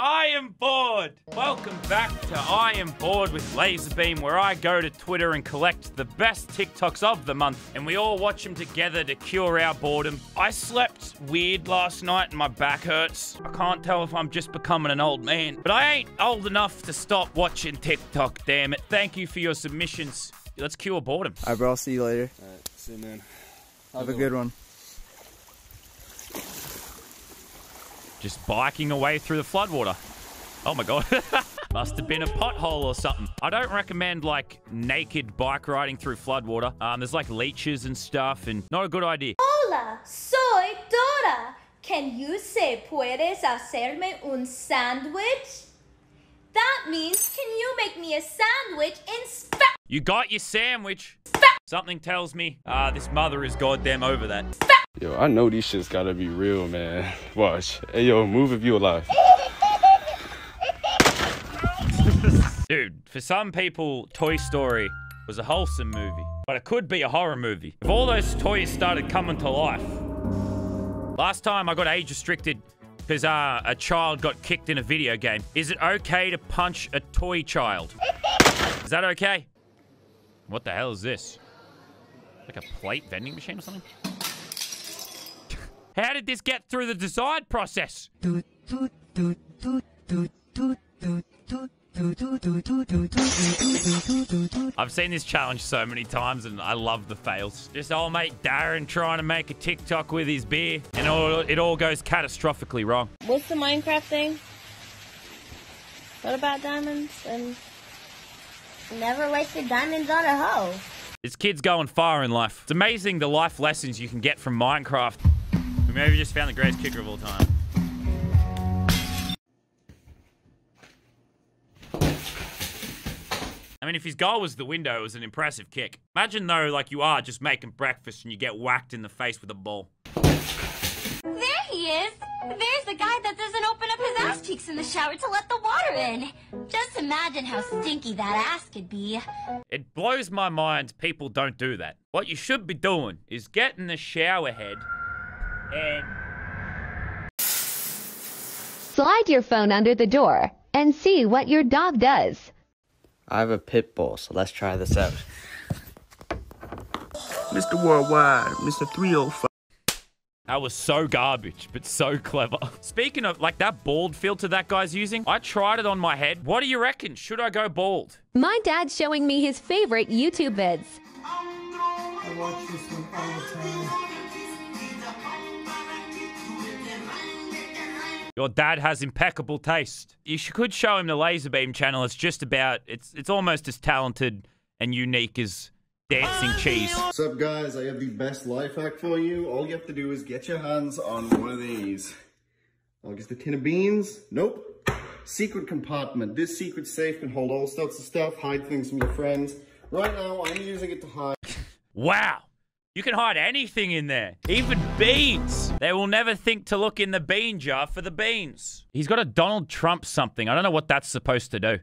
I am bored. Welcome back to I am bored with LazarBeam, where I go to Twitter and collect the best TikToks of the month, and we all watch them together to cure our boredom. I slept weird last night, and my back hurts. I can't tell if I'm just becoming an old man, but I ain't old enough to stop watching TikTok. Damn it! Thank you for your submissions. Let's cure boredom. All right, bro. I'll see you later. All right, see you, man. Have a good one. Just biking away through the floodwater. Oh my god. Must have been a pothole or something. I don't recommend like naked bike riding through floodwater. Um, there's like leeches and stuff and not a good idea. Hola, soy Dora. Can you say puedes hacerme un sándwich? That means can you make me a sandwich in Spanish? You got your sandwich. Something tells me uh, this mother is goddamn over that. Yo, I know these shits gotta be real, man. Watch. Hey, yo, move if you alive. Dude, for some people, Toy Story was a wholesome movie, but it could be a horror movie. If all those toys started coming to life. Last time I got age restricted because uh, a child got kicked in a video game. Is it okay to punch a toy child? Is that okay? What the hell is this? Like a plate vending machine or something? How did this get through the design process? I've seen this challenge so many times and I love the fails. Just old mate Darren trying to make a TikTok with his beer and all, it all goes catastrophically wrong. What's the Minecraft thing? What about diamonds? And never wasted diamonds on a hoe. This kid's going far in life. It's amazing the life lessons you can get from Minecraft. We maybe just found the greatest kicker of all time. I mean, if his goal was the window, it was an impressive kick. Imagine though, like you are just making breakfast and you get whacked in the face with a ball. There he is. There's the guy that doesn't open up his ass cheeks in the shower to let the water in. Just imagine how stinky that ass could be. It blows my mind people don't do that. What you should be doing is get in the shower head and Slide your phone under the door and see what your dog does. I have a pit bull, so let's try this out. Mr. Worldwide, Mr. 305. That was so garbage, but so clever. Speaking of, like, that bald filter that guy's using, I tried it on my head. What do you reckon? Should I go bald? My dad's showing me his favorite YouTube vids. Your dad has impeccable taste. You could show him the LazarBeam channel. It's just about, it's, it's almost as talented and unique as dancing cheese. What's up guys, I have the best life hack for you. All you have to do is get your hands on one of these. August the tin of beans? Nope. Secret compartment. This secret safe can hold all sorts of stuff, hide things from your friends. Right now, I'm using it to hide. Wow. You can hide anything in there, even beans. They will never think to look in the bean jar for the beans. He's got a Donald Trump something. I don't know what that's supposed to do.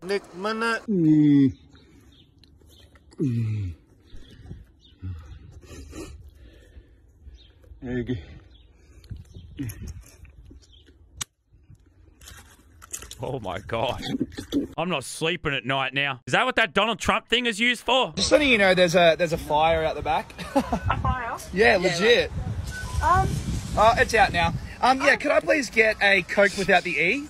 Oh my god. I'm not sleeping at night now. Is that what that Donald Trump thing is used for? Just letting you know, there's a there's a fire out the back. A fire? yeah, legit. Um, Oh, it's out now. Um, yeah, could I please get a Coke without the E?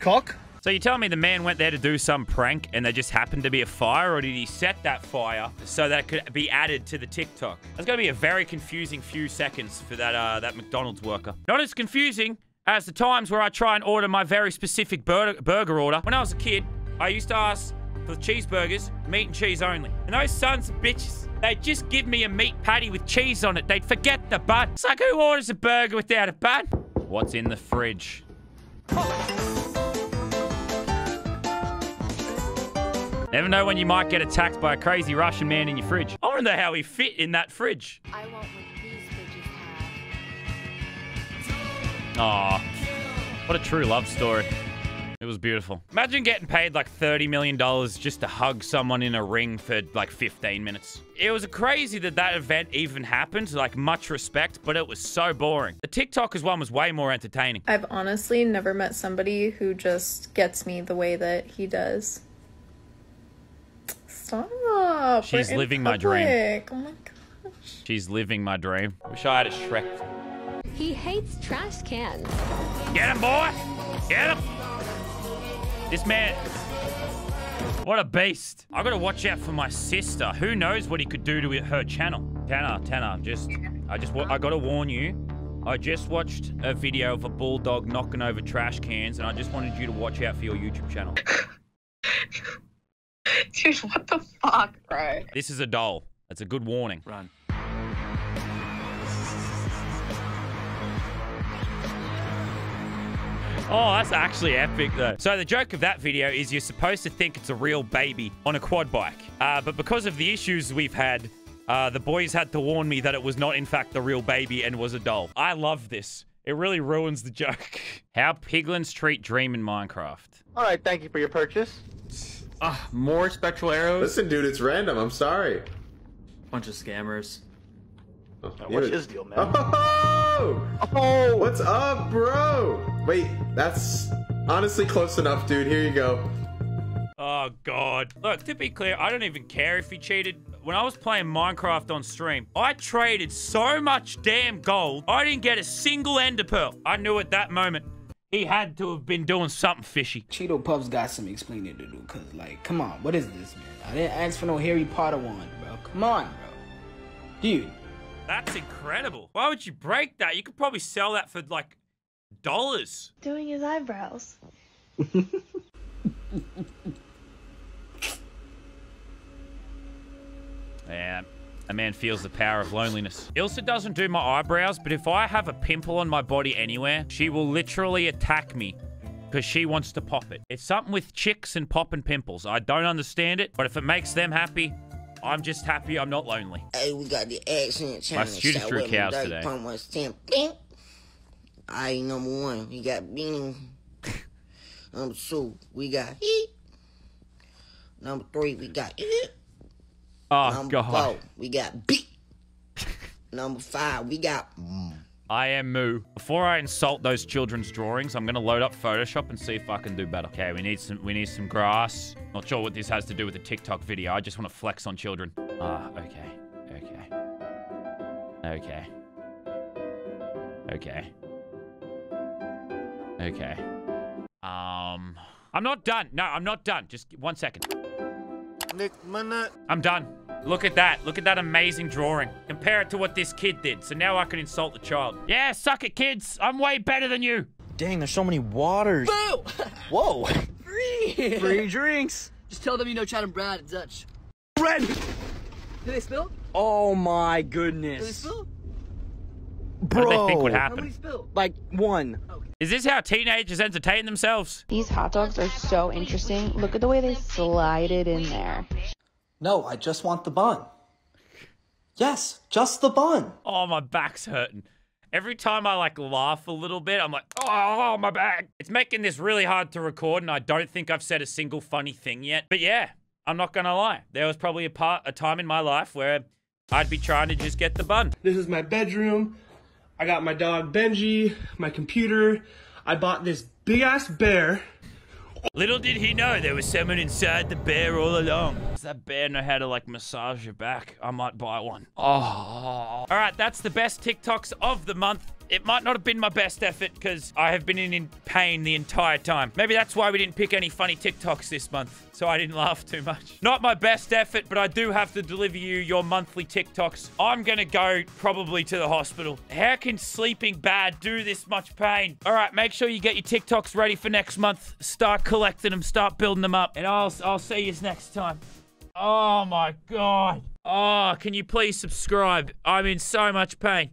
Cock? So you tell me the man went there to do some prank and there just happened to be a fire, or did he set that fire so that it could be added to the TikTok? That's going to be a very confusing few seconds for that uh, that McDonald's worker. Not as confusing as the times where I try and order my very specific burger, burger order. When I was a kid, I used to ask for cheeseburgers, meat and cheese only. And those sons of bitches, they'd just give me a meat patty with cheese on it. They'd forget the bun. It's like, who orders a burger without a bun? What's in the fridge? Never know when you might get attacked by a crazy Russian man in your fridge. I wonder how he fit in that fridge. Aw. What a true love story. It was beautiful. Imagine getting paid like $30 million just to hug someone in a ring for like 15 minutes. It was crazy that that event even happened. Like, much respect, but it was so boring. The TikTokers one was way more entertaining. I've honestly never met somebody who just gets me the way that he does. Stop. She's We're living my dream. Oh my god. She's living my dream. Wish I had a Shrek. He hates trash cans. Get him, boy! Get him! This man. What a beast. I gotta watch out for my sister. Who knows what he could do to her channel? Tanner, Tanner, just. I just. I gotta warn you. I just watched a video of a bulldog knocking over trash cans, and I just wanted you to watch out for your YouTube channel. Dude, what the fuck, bro? This is a doll. That's a good warning. Run. Oh, that's actually epic, though. So the joke of that video is you're supposed to think it's a real baby on a quad bike. Uh, but because of the issues we've had, uh, the boys had to warn me that it was not, in fact, the real baby and was a doll. I love this. It really ruins the joke. How piglins treat Dream in Minecraft. All right, thank you for your purchase. Ah, more spectral arrows. Listen, dude, it's random. I'm sorry. Bunch of scammers. what's his deal, man? Oh! oh! What's up, bro? Wait, that's honestly close enough, dude. Here you go. Oh, God. Look, to be clear, I don't even care if he cheated. When I was playing Minecraft on stream, I traded so much damn gold, I didn't get a single ender pearl. I knew at that moment he had to have been doing something fishy. Cheeto Puffs got some explaining to do, cause like, come on, what is this, man? I didn't ask for no Harry Potter one, bro. Come on, bro. Dude. That's incredible. Why would you break that? You could probably sell that for like dollars. Doing his eyebrows. Yeah, a man feels the power of loneliness. Ilsa doesn't do my eyebrows, but if I have a pimple on my body anywhere, she will literally attack me because she wants to pop it. It's something with chicks and popping pimples. I don't understand it, but if it makes them happy, I'm just happy I'm not lonely. Hey, we got the accent My challenge. students Shout drew cows today. Was 10. Bing. Alright, number one, we got Beanie. number two, we got Heat. Number three, we got Heat. Oh, number God. four, we got B. number five, we got I am Moo. Before I insult those children's drawings, I'm gonna load up Photoshop and see if I can do better. Okay, we need some we need some grass. Not sure what this has to do with the TikTok video. I just want to flex on children. Ah, okay. Okay. Okay. Okay. Okay. Um I'm not done. No, I'm not done. Just one second. Nick Minute. I'm done. Look at that. Look at that amazing drawing. Compare it to what this kid did. So now I can insult the child. Yeah, suck it, kids. I'm way better than you. Dang, there's so many waters. Boo! Whoa. Free! Free drinks. Just tell them you know Chad and Brad and Dutch. Red. Did they spill? Oh my goodness. Did they goodness. spill? What do they think would How happen? many spilled? Like one. Okay. Is this how teenagers entertain themselves? These hot dogs are so interesting. Look at the way they slide it in there. No, I just want the bun. Yes, just the bun. Oh, my back's hurting. Every time I like laugh a little bit, I'm like, oh, my back. It's making this really hard to record, and I don't think I've said a single funny thing yet. But yeah, I'm not gonna lie. There was probably a part, a time in my life where I'd be trying to just get the bun. This is my bedroom. I got my dog Benji, my computer. I bought this big ass bear. Little did he know there was someone inside the bear all along. Does that bear know how to like massage your back? I might buy one. Oh. All right, that's the best TikToks of the month. It might not have been my best effort because I have been in, in pain the entire time. Maybe that's why we didn't pick any funny TikToks this month, so I didn't laugh too much. Not my best effort, but I do have to deliver you your monthly TikToks. I'm gonna go probably to the hospital. How can sleeping bad do this much pain? All right, make sure you get your TikToks ready for next month. Start collecting them, start building them up, and I'll I'll see you next time. Oh my god. Oh, can you please subscribe? I'm in so much pain.